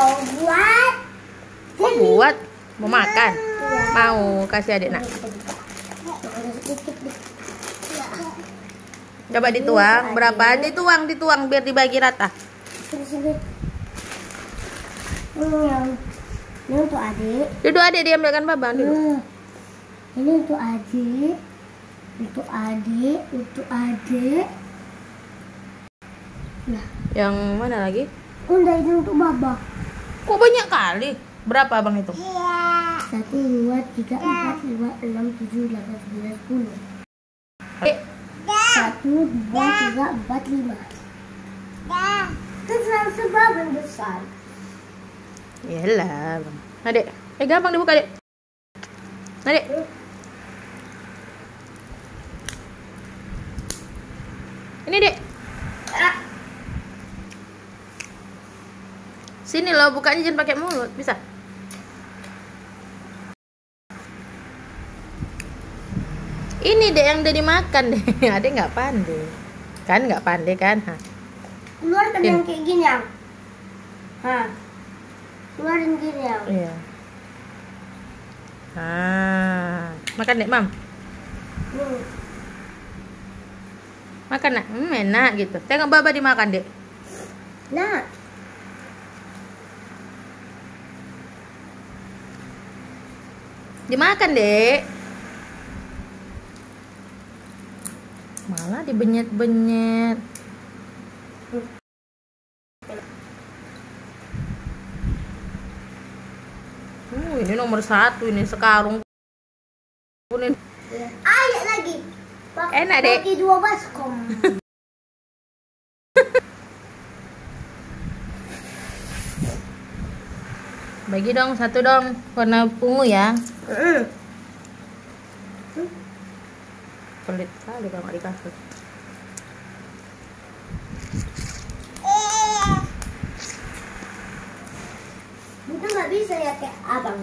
mau buat. Kok buat? Mau makan? Iya. Mau kasih adik nak. Coba dituang. Berapa? Dituang, dituang biar dibagi rata. Ini untuk adik. Duduk adik diambilkan babang dulu. Hmm. Ini untuk adik. Untuk adik, untuk adik. Nah, Yang mana lagi? udah ini untuk baba. Kok banyak kali? Berapa abang itu? Satu, dua, tiga, empat, lima, enam, tujuh, delapan, sembilan, sepuluh. Eh, Satu, dua, tiga, empat, lima. Itu selalu sebagian besar. Yalah, bang. Adik, eh gampang dibuka, Dek. Adik. Ini, Dek. Sini loh, bukanya jangan pakai mulut, bisa? Ini deh yang udah dimakan deh. Adik nggak pandai. Kan nggak pandai kan? Ini. yang kayak gini yang. Hah. Keluarin gini yang. Iya. Ah, makan dek, Mam. Hmm. Makan nak, hmm, enak gitu. Tengok baba dimakan dek. Nah, Dimakan dek. Malah dibenyet-benyet. Uh, ini nomor satu ini sekarung. Ayo lagi. Enak, Dek. Bagi dua baskom. Bagi dong satu dong warna ungu ya. Pelit kali kalau nggak dikasih. Nggak bisa ya kayak abang.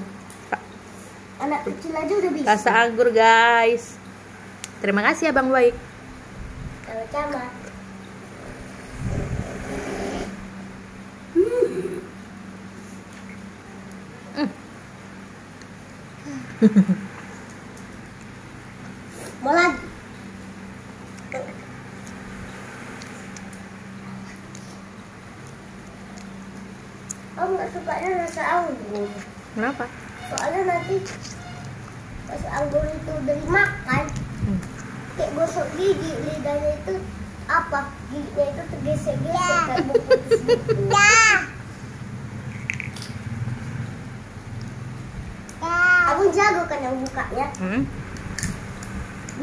Anak kecil aja udah bisa. Rasa anggur guys. Terima kasih abang baik. Sama-sama. Mau lagi? Aku nggak sukanya rasa anggur. Kenapa? Soalnya nanti pas anggur itu udah dimakan, Hmm. kayak gosok gigi lidahnya itu apa giginya itu tergesek-gesek kayak mau putus gitu. Aku jago yang bukanya. Hmm?